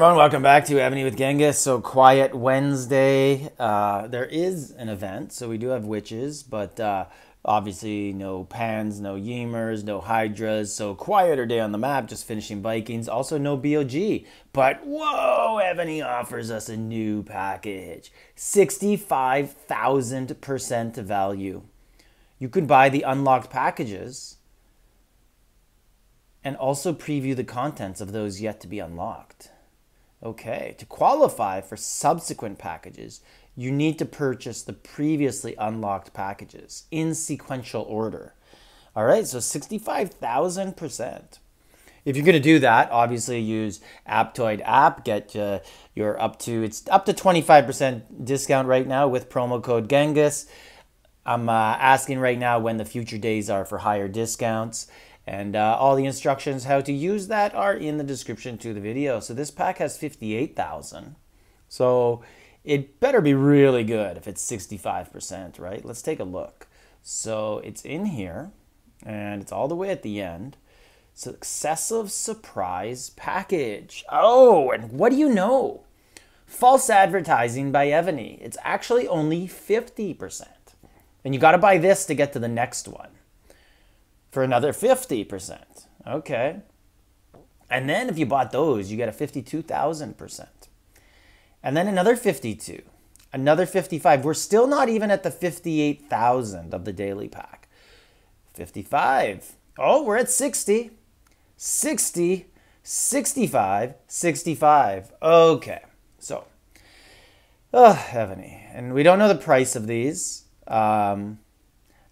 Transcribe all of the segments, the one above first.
everyone, welcome back to Evony with Genghis. So, Quiet Wednesday. Uh, there is an event, so we do have witches, but uh, obviously no pans, no Ymirs, no hydras. So, quieter day on the map, just finishing Vikings. Also, no BOG. But whoa, Evony offers us a new package 65,000% value. You can buy the unlocked packages and also preview the contents of those yet to be unlocked. Okay, to qualify for subsequent packages, you need to purchase the previously unlocked packages in sequential order. All right, so 65,000%. If you're going to do that, obviously use Aptoide app, get uh, your up to it's up to 25% discount right now with promo code Genghis. I'm uh, asking right now when the future days are for higher discounts. And uh, all the instructions how to use that are in the description to the video. So this pack has 58,000. So it better be really good if it's 65%, right? Let's take a look. So it's in here and it's all the way at the end. Successive surprise package. Oh, and what do you know? False advertising by Evony. It's actually only 50%. And you got to buy this to get to the next one for another 50%. Okay. And then if you bought those, you get a 52,000%. And then another 52, another 55. We're still not even at the 58,000 of the daily pack. 55. Oh, we're at 60. 60, 65, 65. Okay. So, oh, Evony. And we don't know the price of these. Um,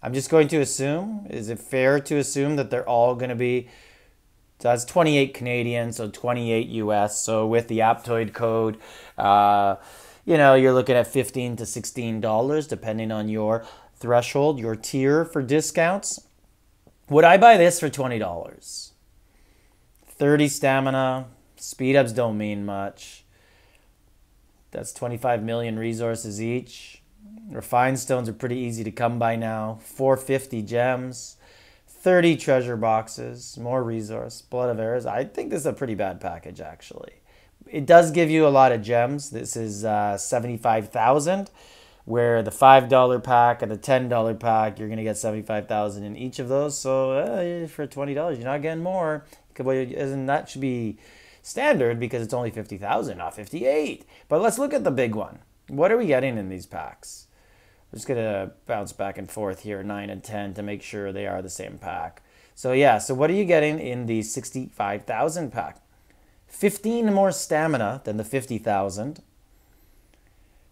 I'm just going to assume, is it fair to assume that they're all going to be, so that's 28 Canadian, so 28 US. So with the Aptoide code, uh, you know, you're looking at 15 to $16 depending on your threshold, your tier for discounts. Would I buy this for $20? 30 stamina, speed ups don't mean much. That's 25 million resources each. Refined stones are pretty easy to come by now. 450 gems, 30 treasure boxes, more resource, blood of Ares. I think this is a pretty bad package actually. It does give you a lot of gems. This is uh, 75,000 where the $5 pack and the $10 pack, you're going to get 75,000 in each of those. So uh, for $20, you're not getting more. And that should be standard because it's only 50,000, not 58. But let's look at the big one. What are we getting in these packs? I'm just going to bounce back and forth here, 9 and 10, to make sure they are the same pack. So yeah, so what are you getting in the 65,000 pack? 15 more stamina than the 50,000.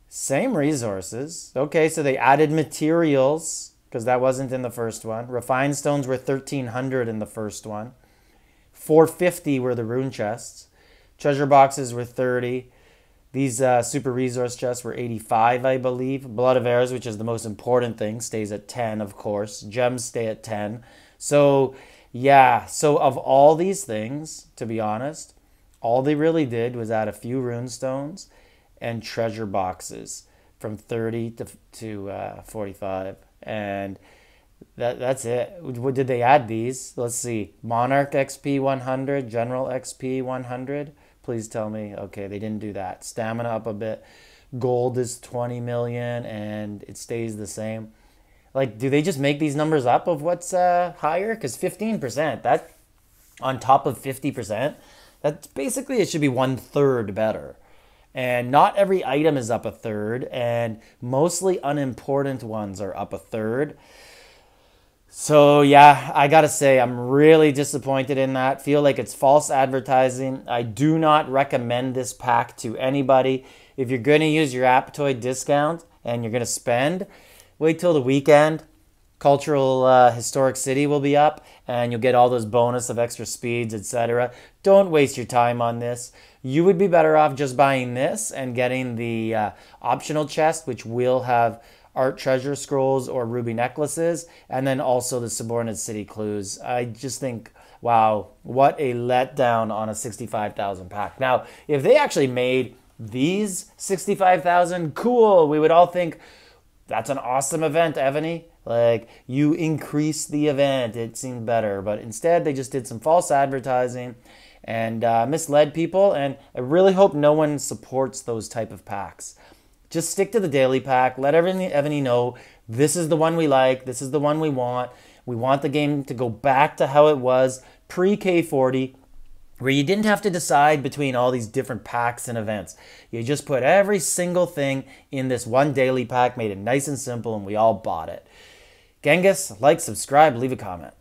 Same resources. Okay, so they added materials because that wasn't in the first one. Refined stones were 1,300 in the first one. 450 were the rune chests. Treasure boxes were 30. These uh, super resource chests were 85, I believe. Blood of Ares, which is the most important thing, stays at 10, of course. Gems stay at 10. So, yeah, so of all these things, to be honest, all they really did was add a few rune stones and treasure boxes from 30 to, to uh, 45. And that that's it. What did they add these? Let's see. Monarch XP 100, General XP 100. Please tell me, okay, they didn't do that. Stamina up a bit. Gold is 20 million and it stays the same. Like, do they just make these numbers up of what's uh, higher? Because 15%, that on top of 50%, that's basically it should be one third better. And not every item is up a third, and mostly unimportant ones are up a third. So yeah, I gotta say I'm really disappointed in that. Feel like it's false advertising. I do not recommend this pack to anybody. If you're gonna use your Aptoide discount and you're gonna spend, wait till the weekend. Cultural uh, Historic City will be up, and you'll get all those bonus of extra speeds, etc. Don't waste your time on this. You would be better off just buying this and getting the uh, optional chest, which will have art treasure scrolls or ruby necklaces, and then also the subordinate city clues. I just think, wow, what a letdown on a 65,000 pack. Now, if they actually made these 65,000, cool, we would all think that's an awesome event, Evony. Like, you increase the event, it seemed better. But instead, they just did some false advertising and uh, misled people. And I really hope no one supports those type of packs. Just stick to the daily pack. Let Evony know this is the one we like. This is the one we want. We want the game to go back to how it was pre K40 where you didn't have to decide between all these different packs and events. You just put every single thing in this one daily pack, made it nice and simple, and we all bought it. Genghis, like, subscribe, leave a comment.